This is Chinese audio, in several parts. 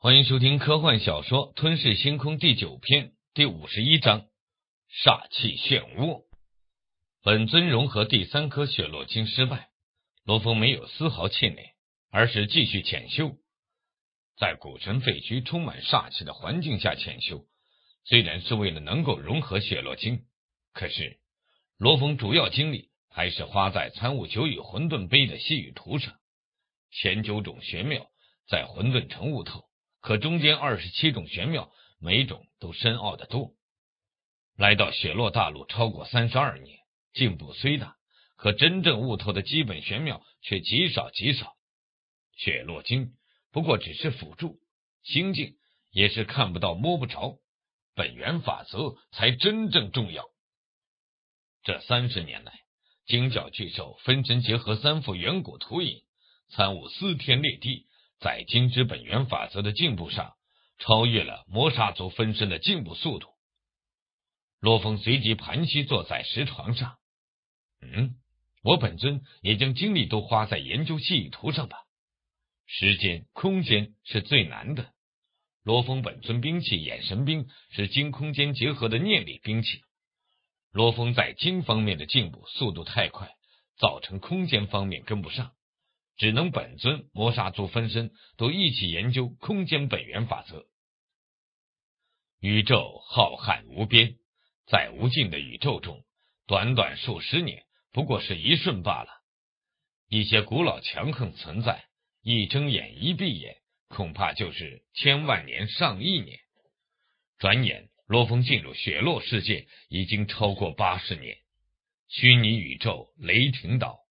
欢迎收听科幻小说《吞噬星空》第九篇第五十一章：煞气漩涡。本尊融合第三颗血落晶失败，罗峰没有丝毫气馁，而是继续潜修。在古城废墟、充满煞气的环境下潜修，虽然是为了能够融合血落晶，可是罗峰主要精力还是花在参悟九羽混沌碑的西雨图上。前九种玄妙在混沌城悟透。可中间二十七种玄妙，每种都深奥的多。来到雪落大陆超过三十二年，进步虽大，可真正悟透的基本玄妙却极少极少。雪落经不过只是辅助，心境也是看不到摸不着，本源法则才真正重要。这三十年来，金角巨兽分身结合三副远古图影，参悟撕天裂地。在金之本源法则的进步上，超越了魔杀族分身的进步速度。罗峰随即盘膝坐在石床上。嗯，我本尊也将精力都花在研究细雨图上吧。时间、空间是最难的。罗峰本尊兵器眼神兵是金空间结合的念力兵器。罗峰在金方面的进步速度太快，造成空间方面跟不上。只能本尊魔杀族分身都一起研究空间本源法则。宇宙浩瀚无边，在无尽的宇宙中，短短数十年不过是一瞬罢了。一些古老强横存在，一睁眼一闭眼，恐怕就是千万年上亿年。转眼，罗峰进入雪落世界已经超过八十年。虚拟宇宙雷霆岛。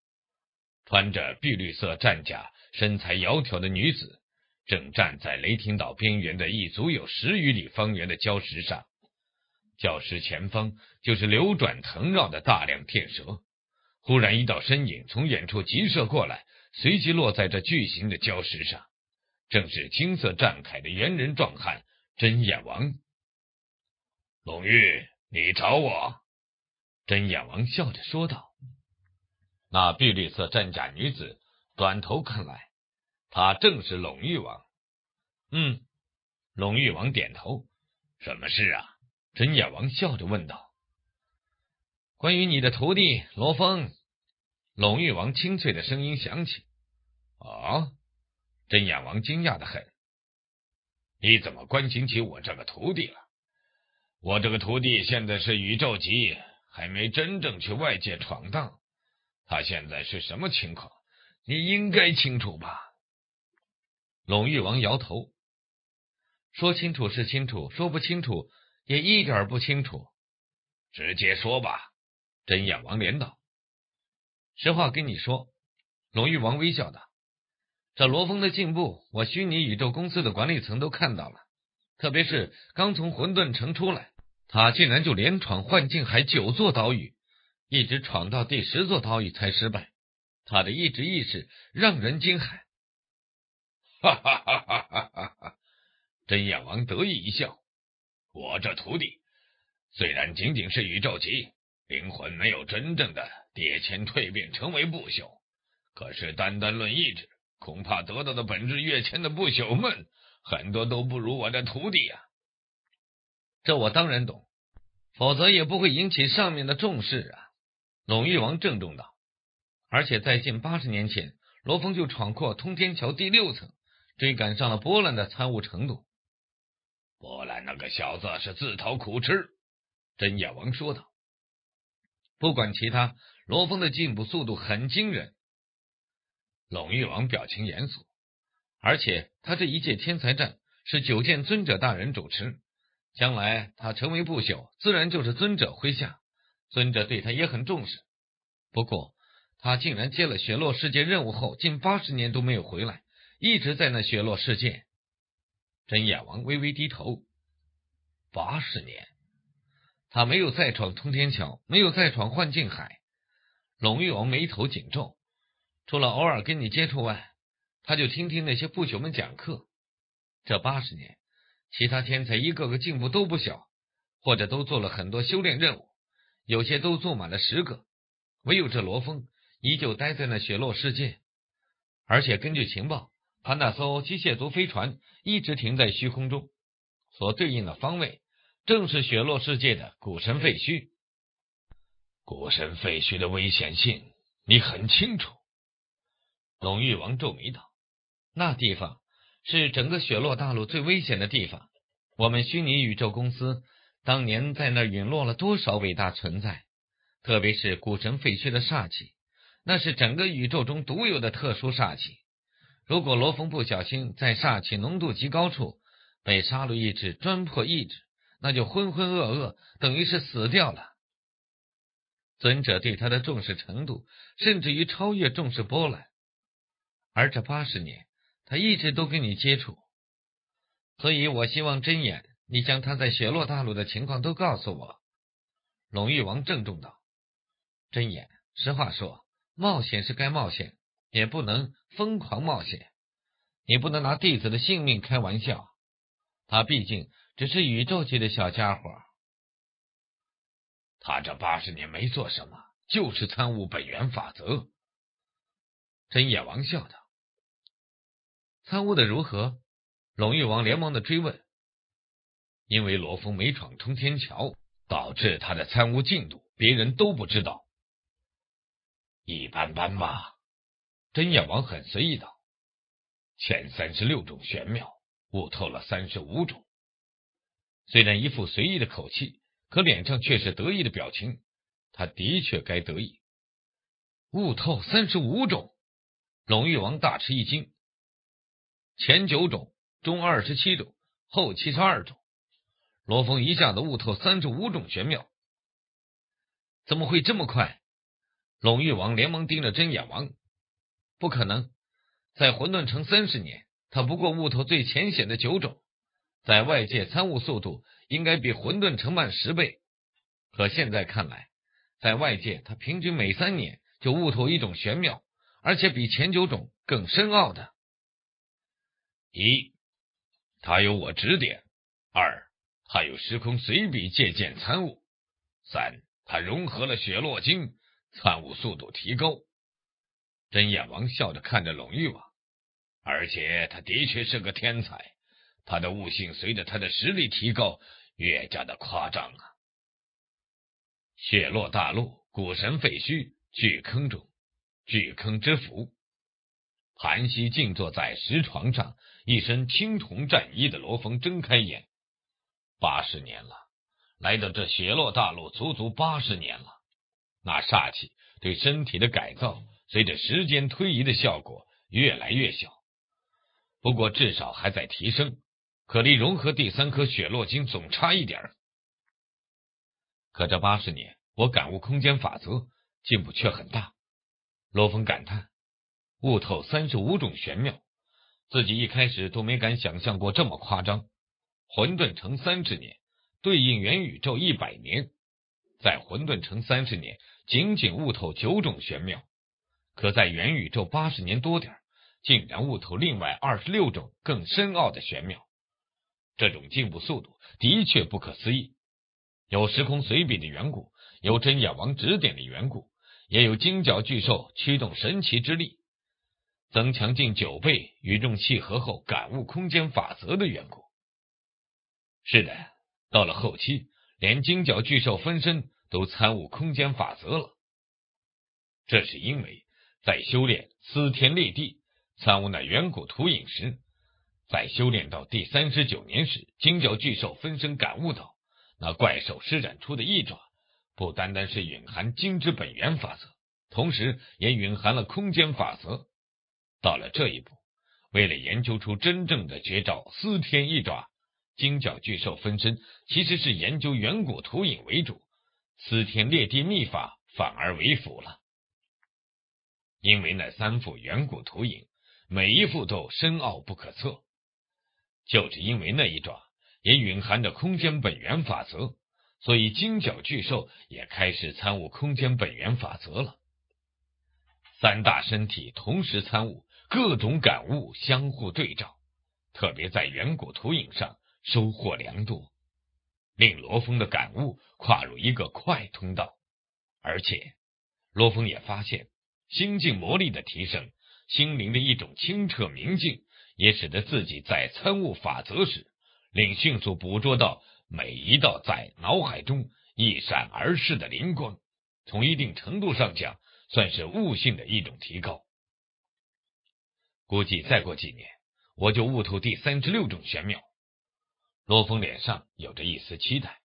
穿着碧绿色战甲、身材窈窕的女子，正站在雷霆岛边缘的一足有十余里方圆的礁石上。礁石前方就是流转腾绕的大量天蛇。忽然，一道身影从远处急射过来，随即落在这巨型的礁石上，正是金色战铠的猿人壮汉真眼王。龙玉，你找我？真眼王笑着说道。那碧绿色战甲女子转头看来，她正是龙玉王。嗯，龙玉王点头。什么事啊？真眼王笑着问道。关于你的徒弟罗峰。龙玉王清脆的声音响起。啊！真眼王惊讶的很。你怎么关心起我这个徒弟了？我这个徒弟现在是宇宙级，还没真正去外界闯荡。他现在是什么情况？你应该清楚吧？龙玉王摇头，说清楚是清楚，说不清楚也一点不清楚。直接说吧。真眼王连道：“实话跟你说。”龙玉王微笑道：“这罗峰的进步，我虚拟宇宙公司的管理层都看到了。特别是刚从混沌城出来，他竟然就连闯幻境海九座岛屿。”一直闯到第十座岛屿才失败，他的意志意识让人惊骇。哈哈哈哈哈哈！真眼王得意一笑：“我这徒弟虽然仅仅是宇宙级灵魂，没有真正的跌迁蜕变成为不朽，可是单单论意志，恐怕得到的本质跃迁的不朽们，很多都不如我的徒弟呀。这我当然懂，否则也不会引起上面的重视啊。”陇玉王郑重道：“而且在近八十年前，罗峰就闯过通天桥第六层，追赶上了波兰的参悟程度。波兰那个小子是自讨苦吃。”真眼王说道：“不管其他，罗峰的进步速度很惊人。”龙玉王表情严肃：“而且他这一届天才战是九剑尊者大人主持，将来他成为不朽，自然就是尊者麾下。”尊者对他也很重视，不过他竟然接了雪落世界任务后，近八十年都没有回来，一直在那雪落世界。真眼王微微低头，八十年，他没有再闯通天桥，没有再闯幻境海。龙玉王眉头紧皱，除了偶尔跟你接触外，他就听听那些不朽们讲课。这八十年，其他天才一个个进步都不小，或者都做了很多修炼任务。有些都坐满了十个，唯有这罗峰依旧待在那雪落世界。而且根据情报，他那艘机械族飞船一直停在虚空中，所对应的方位正是雪落世界的古神废墟。古神废墟的危险性，你很清楚。龙玉王皱眉道：“那地方是整个雪落大陆最危险的地方。我们虚拟宇宙公司当年在那陨落了多少伟大存在，特别是古神废墟的煞气，那是整个宇宙中独有的特殊煞气。如果罗峰不小心在煞气浓度极高处被杀戮意志钻破意志，那就浑浑噩噩，等于是死掉了。”尊者对他的重视程度，甚至于超越重视波澜。而这八十年，他一直都跟你接触，所以我希望真眼，你将他在雪落大陆的情况都告诉我。”龙玉王郑重道。“真眼，实话说，冒险是该冒险，也不能疯狂冒险。你不能拿弟子的性命开玩笑。他毕竟只是宇宙级的小家伙。”他这八十年没做什么，就是参悟本源法则。真眼王笑道：“参悟的如何？”龙玉王连忙的追问。因为罗峰没闯通天桥，导致他的参悟进度别人都不知道。一般般吧。真眼王很随意道：“前三十六种玄妙，悟透了三十五种。”虽然一副随意的口气。可脸上却是得意的表情，他的确该得意。悟透三十五种，龙玉王大吃一惊。前九种，中二十七种，后七十二种。罗峰一下子悟透三十五种玄妙，怎么会这么快？龙玉王连忙盯着真眼王，不可能，在混沌城三十年，他不过悟透最浅显的九种。在外界参悟速度应该比混沌城慢十倍，可现在看来，在外界他平均每三年就悟透一种玄妙，而且比前九种更深奥的。一，他有我指点；二，还有时空随笔借鉴参悟；三，他融合了雪落经，参悟速度提高。真眼王笑着看着龙玉王，而且他的确是个天才。他的悟性随着他的实力提高，越加的夸张啊！雪落大陆古神废墟巨坑中，巨坑之府，盘膝静坐在石床上，一身青铜战衣的罗峰睁开眼。八十年了，来到这雪落大陆足足八十年了。那煞气对身体的改造，随着时间推移的效果越来越小，不过至少还在提升。可离融合第三颗雪落晶总差一点，可这八十年，我感悟空间法则进步却很大。罗峰感叹：悟透三十五种玄妙，自己一开始都没敢想象过这么夸张。混沌城三十年，对应元宇宙一百年，在混沌城三十年，仅仅悟透九种玄妙，可在元宇宙八十年多点竟然悟透另外二十六种更深奥的玄妙。这种进步速度的确不可思议，有时空随笔的缘故，有真眼王指点的缘故，也有金角巨兽驱动神奇之力，增强近九倍，与众契合后感悟空间法则的缘故。是的，到了后期，连金角巨兽分身都参悟空间法则了。这是因为在修炼司天裂地、参悟那远古图影时。在修炼到第三十九年时，金角巨兽分身感悟到，那怪兽施展出的一爪，不单单是蕴含金之本源法则，同时也蕴含了空间法则。到了这一步，为了研究出真正的绝招司天翼爪，金角巨兽分身其实是研究远古图影为主，司天裂地秘法反而为辅了。因为那三幅远古图影，每一幅都深奥不可测。就是因为那一爪也蕴含着空间本源法则，所以金角巨兽也开始参悟空间本源法则了。三大身体同时参悟，各种感悟相互对照，特别在远古图影上收获良多，令罗峰的感悟跨入一个快通道。而且，罗峰也发现心境魔力的提升，心灵的一种清澈明净。也使得自己在参悟法则时，令迅速捕捉到每一道在脑海中一闪而逝的灵光。从一定程度上讲，算是悟性的一种提高。估计再过几年，我就悟透第三十六种玄妙。罗峰脸上有着一丝期待。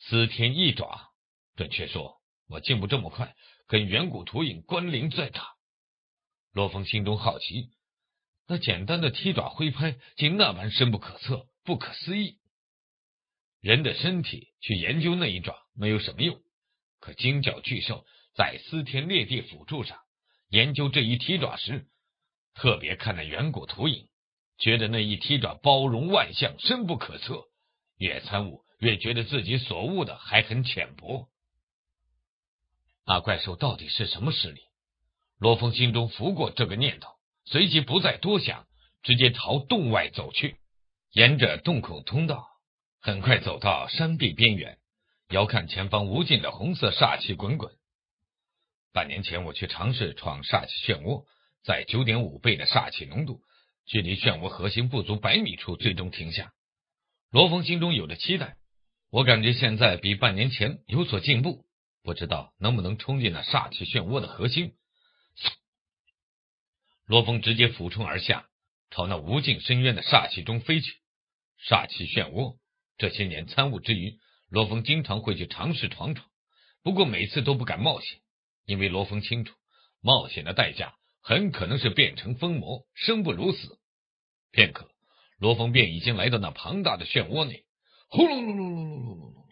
司天一爪，准确说，我进步这么快，跟远古图影关联最大。罗峰心中好奇，那简单的踢爪挥拍，竟那般深不可测、不可思议。人的身体去研究那一爪没有什么用，可金角巨兽在司天裂地辅助上研究这一踢爪时，特别看那远古图影。觉得那一踢爪包容万象，深不可测。越参悟，越觉得自己所悟的还很浅薄。那怪兽到底是什么实力？罗峰心中浮过这个念头，随即不再多想，直接朝洞外走去。沿着洞口通道，很快走到山壁边缘，遥看前方无尽的红色煞气滚滚。半年前我去尝试闯煞气漩涡，在九点五倍的煞气浓度。距离漩涡核心不足百米处，最终停下。罗峰心中有着期待，我感觉现在比半年前有所进步，不知道能不能冲进那煞气漩涡的核心。罗峰直接俯冲而下，朝那无尽深渊的煞气中飞去。煞气漩涡，这些年参悟之余，罗峰经常会去尝试闯闯，不过每次都不敢冒险，因为罗峰清楚冒险的代价。很可能是变成疯魔，生不如死。片刻，罗峰便已经来到那庞大的漩涡内，呼噜噜噜噜噜噜噜，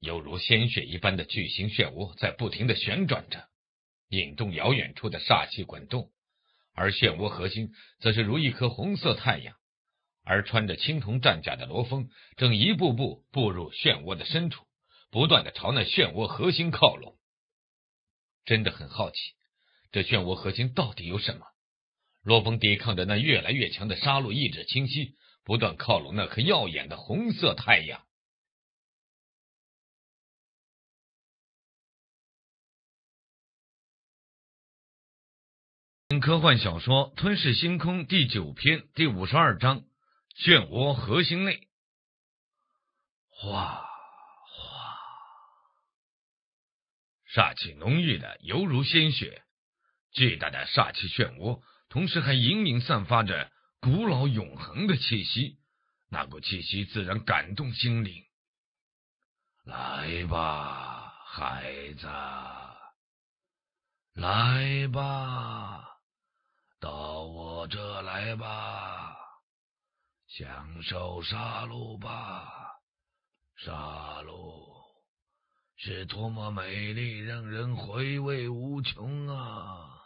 犹如鲜血一般的巨型漩涡在不停的旋转着，引动遥远处的煞气滚动。而漩涡核心则是如一颗红色太阳，而穿着青铜战甲的罗峰正一步步步入漩涡的深处，不断的朝那漩涡核心靠拢。真的很好奇。这漩涡核心到底有什么？罗峰抵抗着那越来越强的杀戮意志清晰，不断靠拢那颗耀眼的红色太阳。科幻小说《吞噬星空》第九篇第五十二章：漩涡核心内。哗哗，煞气浓郁的犹如鲜血。巨大的煞气漩涡，同时还隐隐散发着古老永恒的气息，那股气息自然感动心灵。来吧，孩子，来吧，到我这来吧，享受杀戮吧，杀戮是多么美丽，让人回味无穷啊！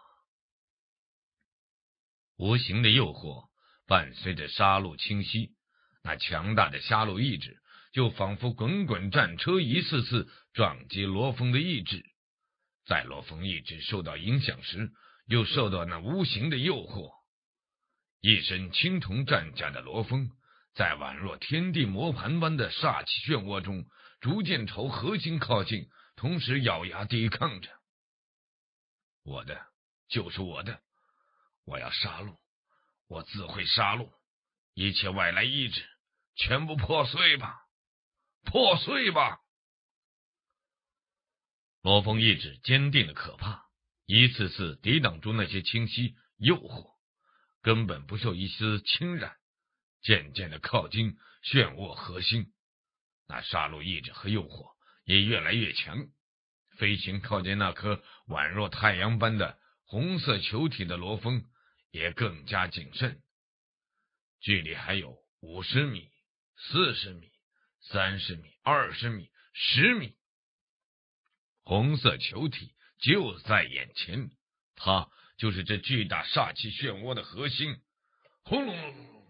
无形的诱惑伴随着杀戮侵袭，那强大的杀戮意志就仿佛滚滚战车，一次次撞击罗峰的意志。在罗峰意志受到影响时，又受到那无形的诱惑。一身青铜战甲的罗峰，在宛若天地磨盘般的煞气漩涡中，逐渐朝核心靠近，同时咬牙抵抗着。我的就是我的。我要杀戮，我自会杀戮，一切外来意志全部破碎吧，破碎吧！罗峰意志坚定的可怕，一次次抵挡住那些清晰诱惑，根本不受一丝侵染，渐渐的靠近漩涡核心。那杀戮意志和诱惑也越来越强，飞行靠近那颗宛若太阳般的红色球体的罗峰。也更加谨慎，距离还有五十米、四十米、三十米、二十米、十米，红色球体就在眼前，它就是这巨大煞气漩涡的核心。轰隆隆，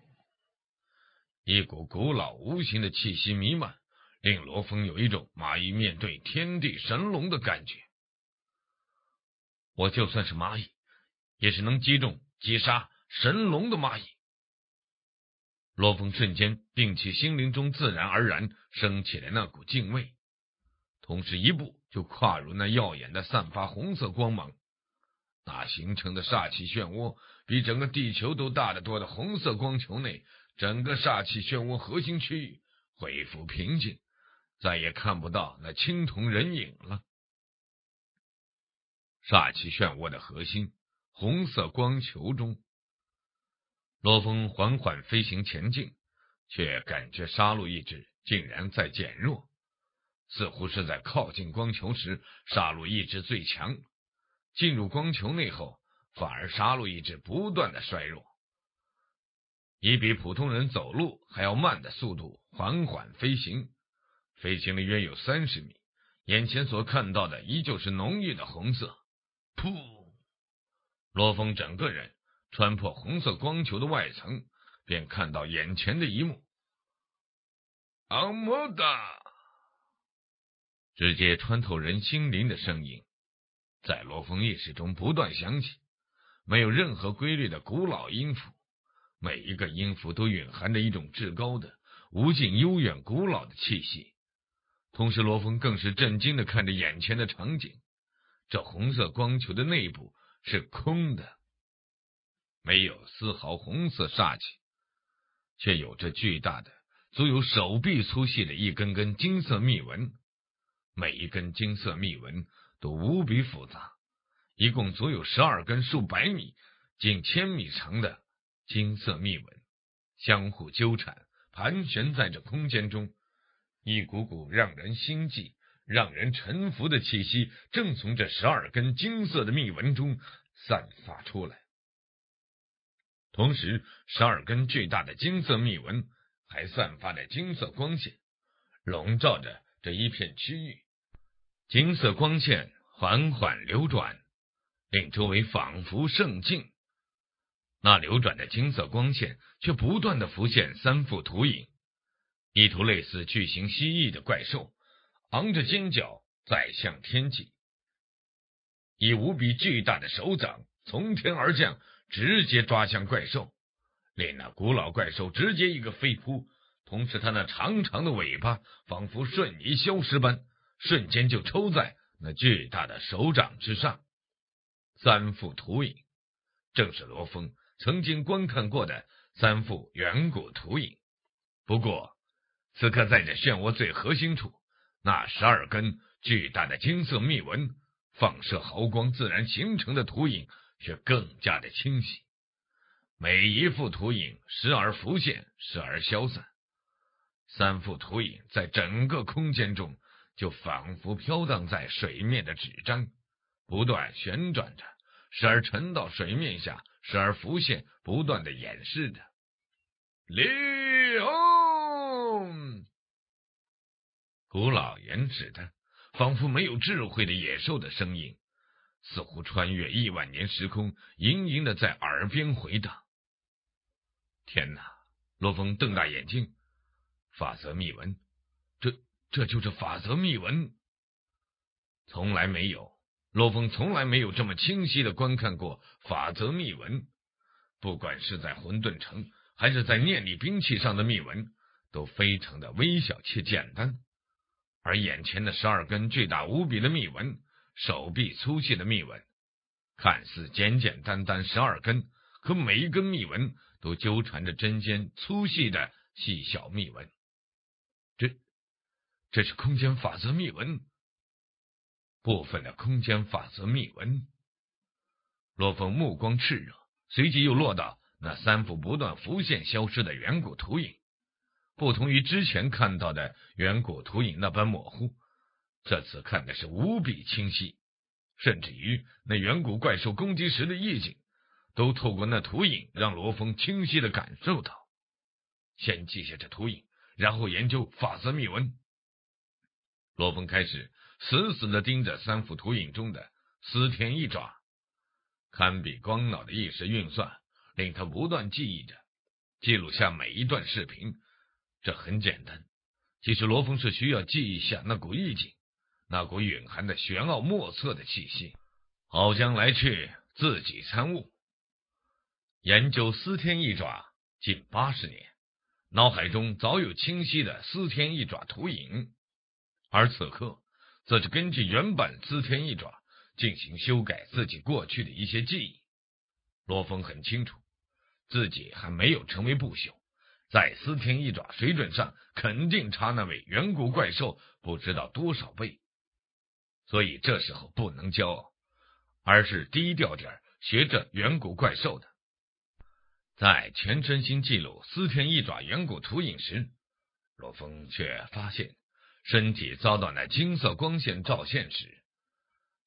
一股古老无形的气息弥漫，令罗峰有一种蚂蚁面对天地神龙的感觉。我就算是蚂蚁，也是能击中。击杀神龙的蚂蚁，罗峰瞬间摒弃心灵中自然而然升起的那股敬畏，同时一步就跨入那耀眼的、散发红色光芒。那形成的煞气漩涡，比整个地球都大得多的红色光球内，整个煞气漩涡核心区域恢复平静，再也看不到那青铜人影了。煞气漩涡的核心，红色光球中，罗峰缓缓飞行前进，却感觉杀戮意志竟然在减弱，似乎是在靠近光球时，杀戮意志最强；进入光球内后，反而杀戮意志不断的衰弱，以比普通人走路还要慢的速度缓缓飞行，飞行了约有三十米，眼前所看到的依旧是浓郁的红色。噗！罗峰整个人穿破红色光球的外层，便看到眼前的一幕。阿莫达，直接穿透人心灵的声音，在罗峰意识中不断响起，没有任何规律的古老音符，每一个音符都蕴含着一种至高的、无尽、悠远、古老的气息。同时，罗峰更是震惊的看着眼前的场景。这红色光球的内部是空的，没有丝毫红色煞气，却有着巨大的、足有手臂粗细的一根根金色密纹。每一根金色密纹都无比复杂，一共足有十二根数百米、近千米长的金色密纹，相互纠缠，盘旋在这空间中，一股股让人心悸。让人臣服的气息正从这十二根金色的密纹中散发出来，同时，十二根巨大的金色密纹还散发着金色光线，笼罩着这一片区域。金色光线缓缓流转，令周围仿佛圣境。那流转的金色光线却不断的浮现三幅图影，一图类似巨型蜥蜴的怪兽。昂着尖角再向天际，以无比巨大的手掌从天而降，直接抓向怪兽，令那古老怪兽直接一个飞扑，同时它那长长的尾巴仿佛瞬移消失般，瞬间就抽在那巨大的手掌之上。三幅图影，正是罗峰曾经观看过的三幅远古图影。不过，此刻在这漩涡最核心处。那十二根巨大的金色密纹放射毫光，自然形成的图影却更加的清晰。每一幅图影时而浮现，时而消散。三幅图影在整个空间中，就仿佛飘荡在水面的纸张，不断旋转着，时而沉到水面下，时而浮现，不断的掩饰着。李红。古老原始的，仿佛没有智慧的野兽的声音，似乎穿越亿万年时空，盈盈的在耳边回荡。天哪！罗峰瞪大眼睛，法则密文，这这就是法则密文。从来没有，罗峰从来没有这么清晰的观看过法则密文。不管是在混沌城，还是在念力兵器上的密文，都非常的微小且简单。而眼前的十二根巨大无比的密纹，手臂粗细的密纹，看似简简单单十二根，可每一根密纹都纠缠着针尖粗细的细小密纹。这，这是空间法则密纹，部分的空间法则密纹。罗峰目光炽热，随即又落到那三幅不断浮现、消失的远古图影。不同于之前看到的远古图影那般模糊，这次看的是无比清晰，甚至于那远古怪兽攻击时的意境，都透过那图影让罗峰清晰的感受到。先记下这图影，然后研究法则密文。罗峰开始死死的盯着三幅图影中的司天一爪，堪比光脑的意识运算，令他不断记忆着，记录下每一段视频。这很简单，其实罗峰是需要记一下那股意境，那股蕴含的玄奥莫测的气息，好将来去自己参悟。研究司天一爪近八十年，脑海中早有清晰的司天一爪图影，而此刻则是根据原版司天一爪进行修改自己过去的一些记忆。罗峰很清楚，自己还没有成为不朽，在司天一爪水准上，肯定差那位远古怪兽不知道多少倍。所以这时候不能骄傲，而是低调点学着远古怪兽的。在全身心记录司天一爪远古图影时，罗峰却发现，身体遭到那金色光线照现时，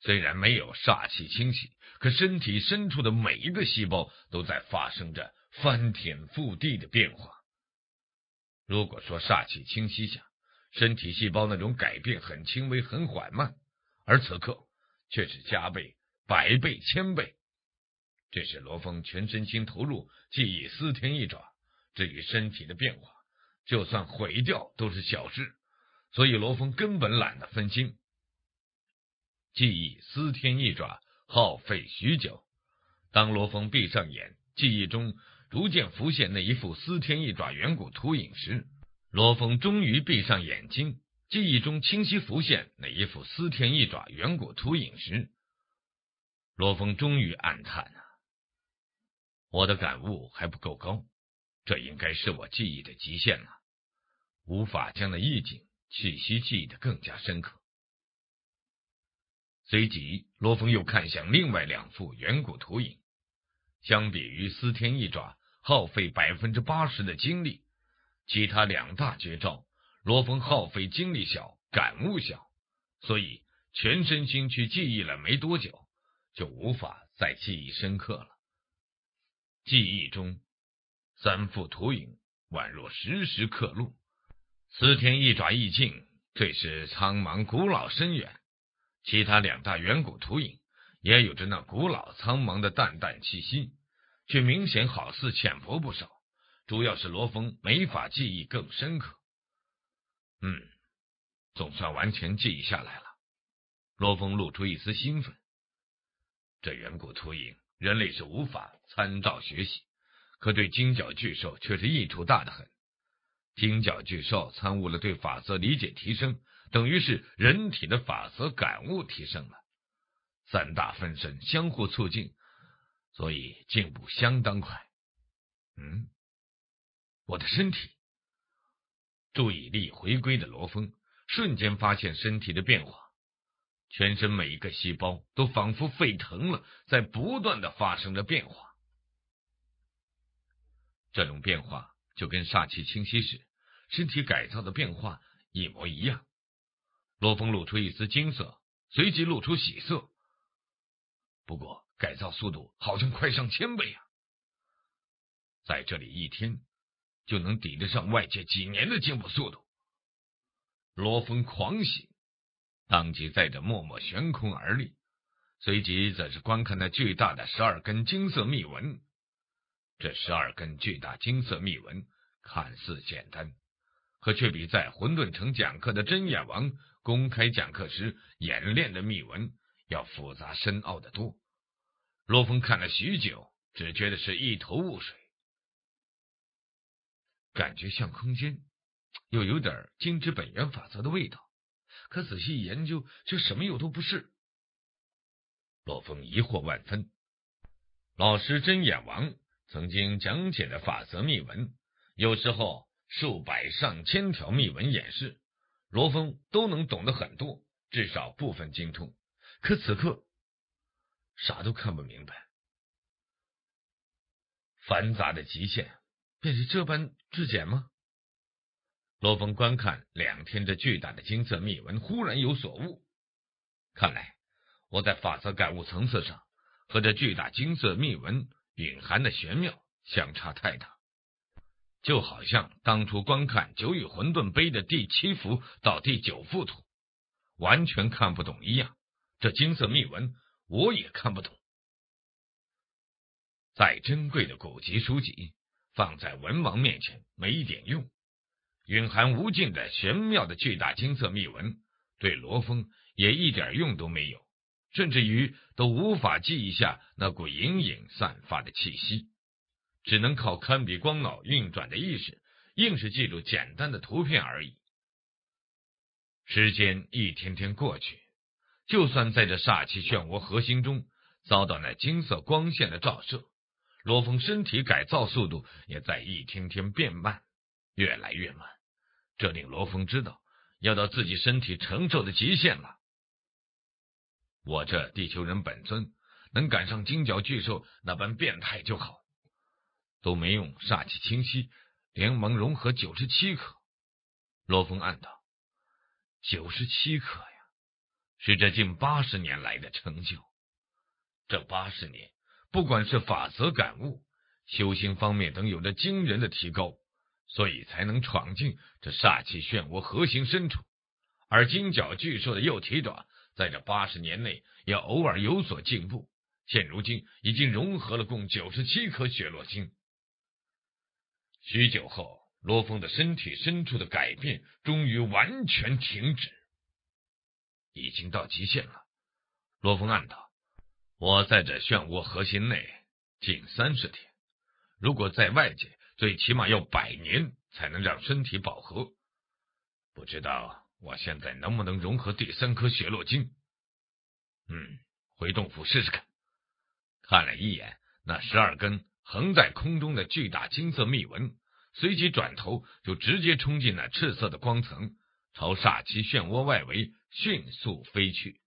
虽然没有煞气侵袭，可身体深处的每一个细胞都在发生着翻天覆地的变化。如果说煞气侵袭下，身体细胞那种改变很轻微、很缓慢，而此刻却是加倍、百倍、千倍。这是罗峰全身心投入记忆司天一爪，至于身体的变化，就算毁掉都是小事，所以罗峰根本懒得分心。记忆司天一爪耗费许久，当罗峰闭上眼，记忆中逐渐浮现那一幅司天一爪远古图影时，罗峰终于闭上眼睛，记忆中清晰浮现那一幅司天一爪远古图影时，罗峰终于暗叹啊。我的感悟还不够高，这应该是我记忆的极限了，无法将那意境气息记忆的更加深刻。随即，罗峰又看向另外两幅远古图影，相比于司天一爪耗费百分之八十的精力，其他两大绝招，罗峰耗费精力小，感悟小，所以全身心去记忆了没多久，就无法再记忆深刻了。记忆中，三幅图影宛若时时刻录。司天一爪意境最是苍茫古老深远，其他两大远古图影也有着那古老苍茫的淡淡气息，却明显好似浅薄不少。主要是罗峰没法记忆更深刻。嗯，总算完全记忆下来了。罗峰露出一丝兴奋。这远古图影。人类是无法参照学习，可对金角巨兽却是益处大的很。金角巨兽参悟了对法则理解提升，等于是人体的法则感悟提升了，三大分身相互促进，所以进步相当快。嗯，我的身体，注意力回归的罗峰瞬间发现身体的变化。全身每一个细胞都仿佛沸腾了，在不断的发生着变化。这种变化就跟煞气清晰时身体改造的变化一模一样。罗峰露出一丝金色，随即露出喜色。不过改造速度好像快上千倍啊！在这里一天就能抵得上外界几年的进步速度。罗峰狂喜。当即在这默默悬空而立，随即则是观看那巨大的十二根金色密纹。这十二根巨大金色密纹看似简单，可却比在混沌城讲课的真眼王公开讲课时演练的密纹要复杂深奥的多。罗峰看了许久，只觉得是一头雾水，感觉像空间，又有点金之本源法则的味道。可仔细研究，却什么又都不是。罗峰疑惑万分。老师真眼王曾经讲解的法则秘文，有时候数百上千条秘文演示，罗峰都能懂得很多，至少部分精通。可此刻啥都看不明白，繁杂的极限，便是这般质简吗？罗峰观看两天这巨大的金色密文，忽然有所悟。看来我在法则感悟层次上，和这巨大金色密文蕴含的玄妙相差太大。就好像当初观看《九羽混沌碑》的第七幅到第九幅图，完全看不懂一样。这金色密文我也看不懂。再珍贵的古籍书籍，放在文王面前没一点用。蕴含无尽的玄妙的巨大金色密文，对罗峰也一点用都没有，甚至于都无法记一下那股隐隐散发的气息，只能靠堪比光脑运转的意识，硬是记住简单的图片而已。时间一天天过去，就算在这煞气漩涡核心中遭到那金色光线的照射，罗峰身体改造速度也在一天天变慢，越来越慢。这令罗峰知道要到自己身体承受的极限了。我这地球人本尊能赶上金角巨兽那般变态就好，都没用煞气清晰，连忙融合九十七颗。罗峰暗道：九十七颗呀，是这近八十年来的成就。这八十年，不管是法则感悟、修行方面等，有着惊人的提高。所以才能闯进这煞气漩涡核心深处，而金角巨兽的右蹄爪在这八十年内也偶尔有所进步，现如今已经融合了共九十七颗血落星。许久后，罗峰的身体深处的改变终于完全停止，已经到极限了。罗峰暗道：“我在这漩涡核心内近三十天，如果在外界……”最起码要百年才能让身体饱和，不知道我现在能不能融合第三颗血落晶？嗯，回洞府试试看。看了一眼那十二根横在空中的巨大金色密纹，随即转头就直接冲进那赤色的光层，朝煞气漩涡外围迅速飞去。